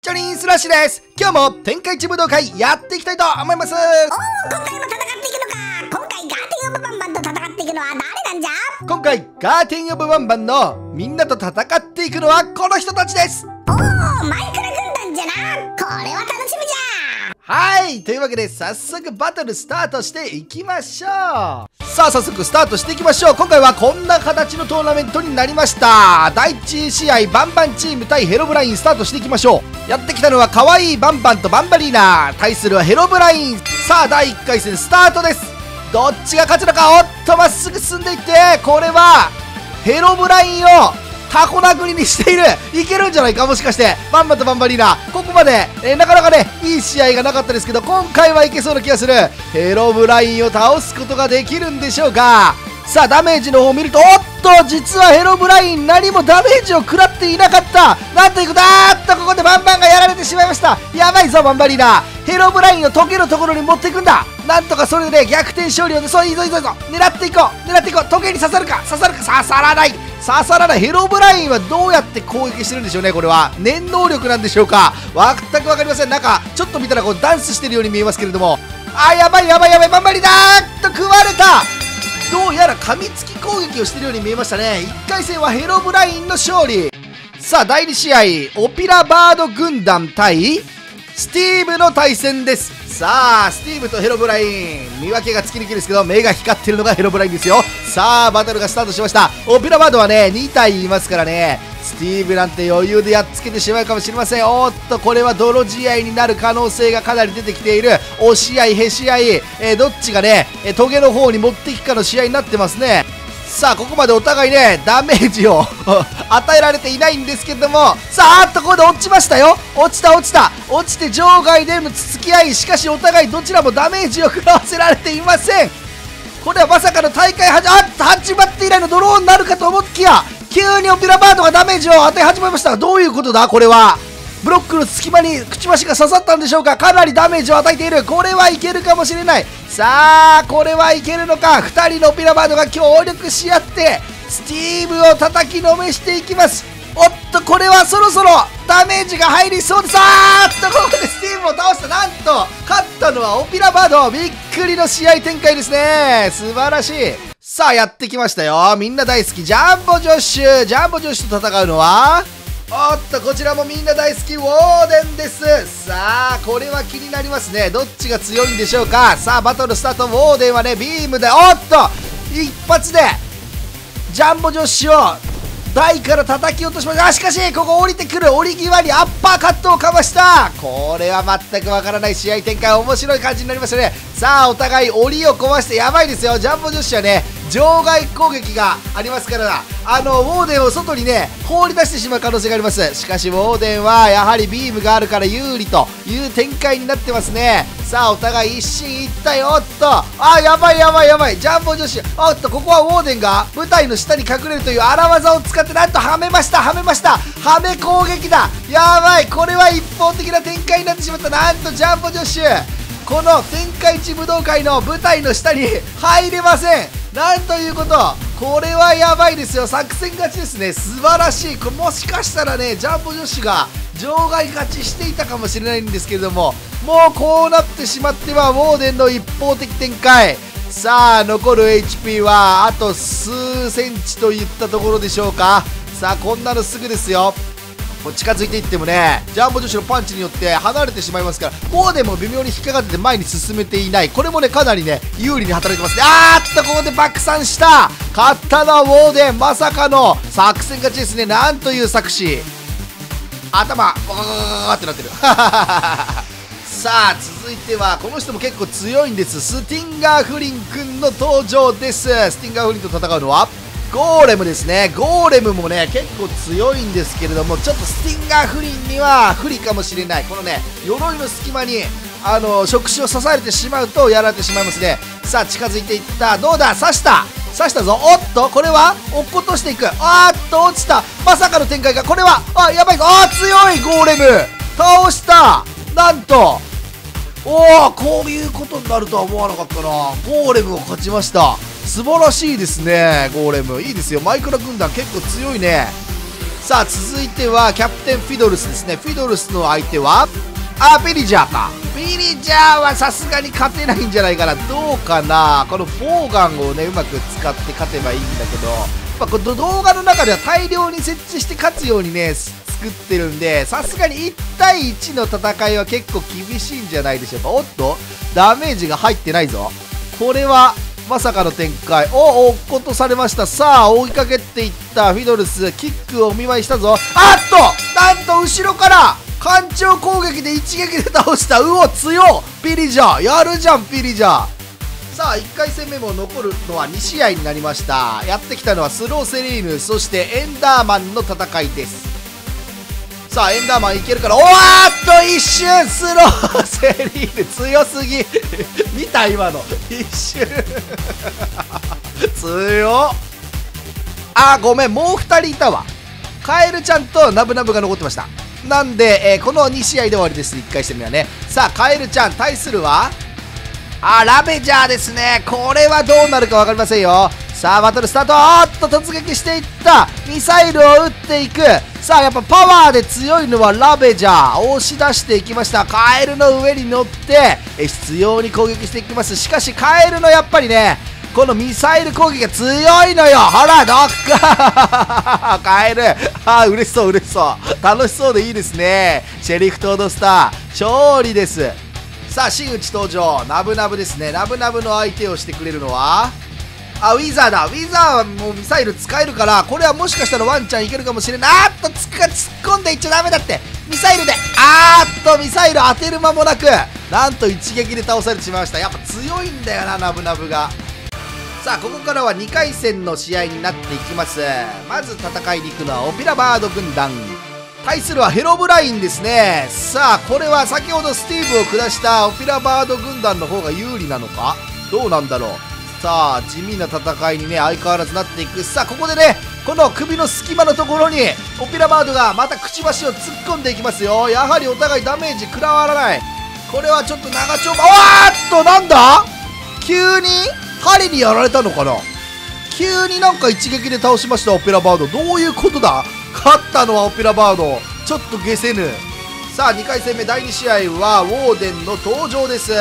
チョリンスラッシュです。今日も天下一武道会やっていきたいと思います。おお今回も戦っていくのか今回ガーテンオブバンバンと戦っていくのは誰なんじゃ？今回ガーテンオブバンバンのみんなと戦っていくのはこの人たちです。おおマイクラ軍団じゃな。これは楽しみじゃはいというわけで早速バトルスタートしていきましょう。さあ早速スタートしていきましょう。今回はこんな形のトーナメントになりました。第1試合バンバンチーム対ヘロブラインスタートしていきましょう。やってきたのは可愛いバンバンとバンバリーナ対するはヘロブライン。さあ第1回戦スタートです。どっちが勝つのかおっとまっすぐ進んでいってこれはヘロブラインをタコ殴りにしている。いけるんじゃないか？もしかして。バンバとバンバリーナ。ここまで、えー、なかなかねいい試合がなかったですけど今回はいけそうな気がする。ヘロブラインを倒すことができるんでしょうか？さあダメージの方を見るとおっと実はヘロブライン何もダメージを食らっていなかった。なんということあっとここでバンバンがやられてしまいました。やばいぞバンバリーナ。ヘロブラインを溶けるところに持っていくんだ。なんとかそれでね逆転勝利をねそういいぞいいぞいいぞ。狙っていこう。狙っていこう。時計に刺さるか？刺さるか？刺さらない。刺さらない。ヘロブラインはどうやって攻撃してるんでしょうねこれは。念能力なんでしょうか？全く分かりません。なんかちょっと見たらこうダンスしてるように見えますけれども。あやばいやばいやばい。バンバリだー。っと食われた。どうやら噛みつき攻撃をしてるように見えましたね。1回戦はヘロブラインの勝利。さあ第2試合。オピラバード軍団対スティーブの対戦です。さあスティーブとヘロブライン。見分けがつきにくいですけど目が光ってるのがヘロブラインですよ。さあバトルがスタートしました。オピラバードはね2体いますからね。スティーブなんて余裕でやっつけてしまうかもしれません。おっとこれは泥試合になる可能性がかなり出てきている。押し合いへし合。い、えー、どっちがね、え、トゲの方に持っていくかの試合になってますね。さあここまでお互いねダメージを 与えられていないんですけどもさああっとここで落ちましたよ。落ちた落ちた。落ちて場外でのつつき合い。しかしお互いどちらもダメージを食らわせられていません。これはまさかの大会はじあ始まって以来のドローンになるかと思ってきや急にオペラバードがダメージを与え始めました。がどういうことだ？これは。ブロックの隙間にくちばしが刺さったんでしょうか？かなりダメージを与えている。これはいけるかもしれない。さあこれはいけるのか？2人のピラバードが協力し合ってスティーブを叩きのめしていきます。おっとこれはそろそろダメージが入りそうです。あーっとここでスティーブを倒した。なんと勝ったのはオピラバード。びっくりの試合展開ですね。素晴らしい。さあやってきましたよ。みんな大好き。ジャンボジョッシュ。ジャンボジョッシュと戦うのはおっとこちらもみんな大好きウォーデンです。さあこれは気になりますね。どっちが強いんでしょうか。さあバトルスタートウォーデンはねビームで。おっと一発でジャンボ女子を台から叩き落としましたあしかしここ降りてくる。降り際にアッパーカットをかました。これは全くわからない試合展開。面白い感じになりましたね。さあお互い檻を壊してやばいですよ。ジャンボ女子はね場外攻撃がありますからあのウォーデンを外にね放り出してしまう可能性があります。しかしウォーデンはやはりビームがあるから有利という展開になってますね。さあお互い一進一退。おっと。あやばいやばいやばい。ジャンボ女子。おっとここはウォーデンが舞台の下に隠れるという荒技を使ってなんとはめましたはめました。はめ攻撃だ。やばい。これは一方的な展開になってしまった。なんとジャンボ女子。この天下一武道会の舞台の下に入れません。なんということこれはやばいですよ。作戦勝ちですね。素晴らしい。これもしかしたらねジャンボ女子が場外勝ちしていたかもしれないんですけれどももうこうなってしまってはウォーデンの一方的展開。さあ残る HP はあと数センチといったところでしょうか。さあこんなのすぐですよ。近づいていってもねジャンボ女子のパンチによって離れてしまいますからこうでも微妙に引っかかってて前に進めていない。これもねかなりね有利に働いてますね。あーっとここで爆散した。勝ったのはウォーデン。まさかの作戦勝ちですね。なんという作詞。頭ガガガガガってなってる。さあ続いてはこの人も結構強いんです。スティンガーフリン君の登場です。スティンガーフリンと戦うのは？ゴーレムですね。ゴーレムもね結構強いんですけれどもちょっとスティンガーフリンには不利かもしれない。このね鎧の隙間にあの触手を刺されてしまうとやられてしまいますね。さあ近づいていった。どうだ？刺した！刺したぞ。おっとこれは？落っことしていく。あーっと落ちた。まさかの展開かこれは？あやばいあー強い！ゴーレム。倒した！なんと。おおこういうことになるとは思わなかったな。ゴーレムを勝ちました。素晴らしいですねゴーレム。いいですよ。マイクラ軍団結構強いね。さあ続いてはキャプテンフィドルスですね。フィドルスの相手はあビリジャーか。ビリジャーはさすがに勝てないんじゃないかな。どうかな。このボーガンをねうまく使って勝てばいいんだけど。まあ、この動画の中では大量に設置して勝つようにね作ってるんでさすがに1対1の戦いは結構厳しいんじゃないでしょうか。おっとダメージが入ってないぞ。これはまさかの展開。お落っことされました。さあ追いかけていった。フィドルスキックをお見舞いしたぞ。あっとなんと後ろから艦長攻撃で一撃で倒した。うお強ピリジャー。やるじゃんピリジャー。さあ1回戦目も残るのは2試合になりました。やってきたのはスローセリーヌそしてエンダーマンの戦いです。さあエンダーマンいけるからおーっと一瞬スローセリーヌ強すぎ。見た今の。一瞬。強あごめん。もう2人いたわ。カエルちゃんとナブナブが残ってました。なんで、えー、この2試合で終わりです。1回戦目はね。さあカエルちゃん対するは？あラベジャーですね。これはどうなるか分かりませんよ。さあバトルスタート。おっと突撃していった。ミサイルを撃っていく。さあやっぱパワーで強いのはラベジャー。押し出していきました。カエルの上に乗ってえ必要に攻撃していきます。しかしカエルのやっぱりねこのミサイル攻撃が強いのよ。ほらどっかカエル。あー嬉しそう嬉しそう。楽しそうでいいですね。シェリフトードスター。勝利です。さあ真打ち登場。ナブナブですね。ナブナブの相手をしてくれるのはあウィザーだ。ウィザーはもうミサイル使えるからこれはもしかしたらワンちゃんいけるかもしれない。あーっと突っ込んでいっちゃダメだって。ミサイルで。あーっとミサイル当てる間もなく。なんと一撃で倒されてしまいました。やっぱ強いんだよなナブナブが。さあここからは2回戦の試合になっていきます。まず戦いに行くのはオピラバード軍団。対するはヘロブラインですね。さあこれは先ほどスティーブを下したオピラバード軍団の方が有利なのか？どうなんだろう？さあ地味な戦いにね相変わらずなっていく。さあここでねこの首の隙間のところにオピラバードがまたくちばしを突っ込んでいきますよ。やはりお互いダメージ食らわない。これはちょっと長丁場。おーっとなんだ？急に針にやられたのかな？急になんか一撃で倒しましたオペラバード。どういうことだ？勝ったのはオペラバード。ちょっと下せぬ。さあ2回戦目第2試合はウォーデンの登場です。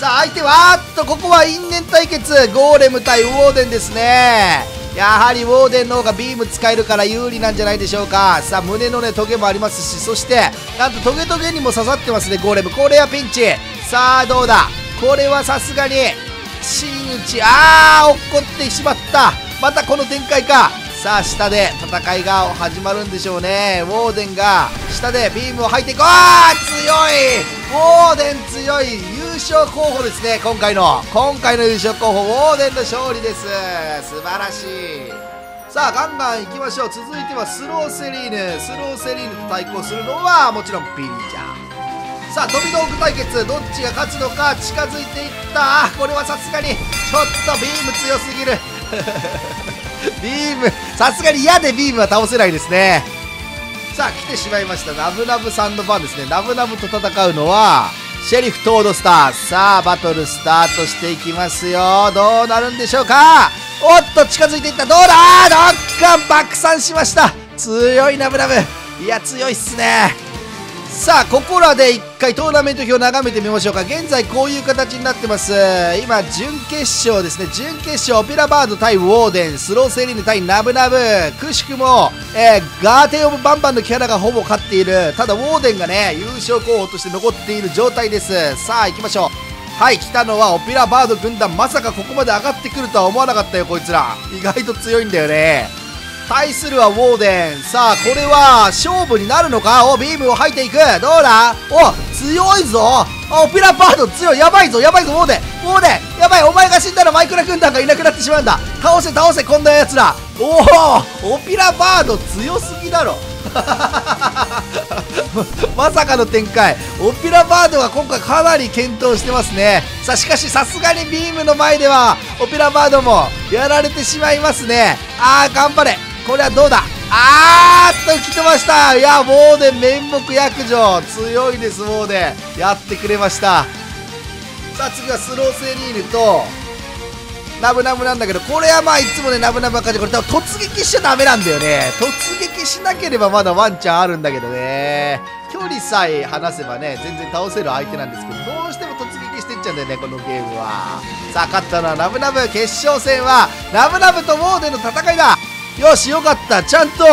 さあ相手はあっとここは因縁対決。ゴーレム対ウォーデンですね。やはりウォーデンの方がビーム使えるから有利なんじゃないでしょうか。さあ胸のねトゲもありますしそしてなんとトゲトゲにも刺さってますねゴーレム。これはピンチ。さあどうだ？これはさすがに真打ち。あー落っこってしまった。またこの展開か。さあ下で戦いが始まるんでしょうね。ウォーデンが下でビームを吐いていく。あー強い！ウォーデン強い！勝候補ですね今回の。今回の優勝候補ウォーデンの勝利です。素晴らしい。さあガンガンいきましょう。続いてはスローセリーヌ。スローセリーヌと対抗するのはもちろんビリジャーさあ飛び道具対決どっちが勝つのか近づいていった。これはさすがにちょっとビーム強すぎる。ビーム。さすがに矢でビームは倒せないですね。さあ来てしまいました。ナブナブさんの番ですね。ナブナブと戦うのはシェリフトードスター。さあバトルスタートしていきますよ。どうなるんでしょうか？おっと近づいていった。どうだ？どっか爆散しました。強いラブラブいや強いっすね。さあここらで1回トーナメント表を眺めてみましょうか。現在こういう形になってます。今準決勝ですね。準決勝オペラバード対ウォーデン。スローセリーヌ対ナブナブ。くしくも、えー、ガーテンオブバンバンのキャラがほぼ勝っている。ただウォーデンがね優勝候補として残っている状態です。さあ行きましょう。はい来たのはオペラバード軍団。まさかここまで上がってくるとは思わなかったよこいつら。意外と強いんだよね。対するはウォーデン。さあこれは勝負になるのか？おビームを吐いていく。どうだ？お強いぞ。オペラバード強いやばいぞ。やばいぞウォーデン。ウォーデン。やばいお前が死んだらマイクラ軍団がいなくなってしまうんだ。倒せ倒せこんなやつら。おおオペラバード強すぎだろ。まさかの展開。オペラバードが今回かなり健闘してますね。さあしかしさすがにビームの前ではオペラバードもやられてしまいますね。あー頑張れ。これはどうだ？あーっと吹き飛ばした。いやウォーデン面目躍上強いですウォーデンやってくれました。さあ次はスローセリーヌとナブナブなんだけどこれはまあいつもねナブナブな感じ。これ多分突撃しちゃダメなんだよね。突撃しなければまだワンチャンあるんだけどね。距離さえ離せばね全然倒せる相手なんですけどどうしても突撃してっちゃうんだよねこのゲームは。さあ勝ったのはナブナブ。決勝戦はナブナブとウォーデンの戦いだ。よしよかった。ちゃんと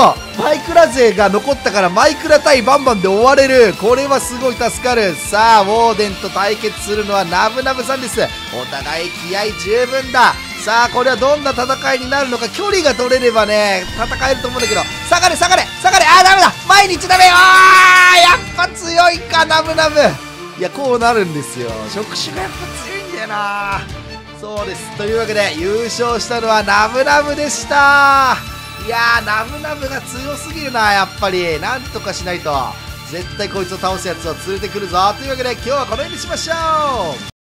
マイクラ勢が残ったからマイクラ対バンバンで終われる。これはすごい助かる。さあウォーデンと対決するのはナブナブさんです。お互い気合十分だ。さあこれはどんな戦いになるのか距離が取れればね戦えると思うんだけど。下がれ下がれ下がれ。あーダメだ。前に行っちゃダメよあー。やっぱ強いかナブナブ。いやこうなるんですよ。触手がやっぱ強いんだよな。そうです。というわけで優勝したのはナブナブでした。いやーナブナブが強すぎるなやっぱり。なんとかしないと。絶対こいつを倒すやつを連れてくるぞ。というわけで今日はこの辺にしましょう。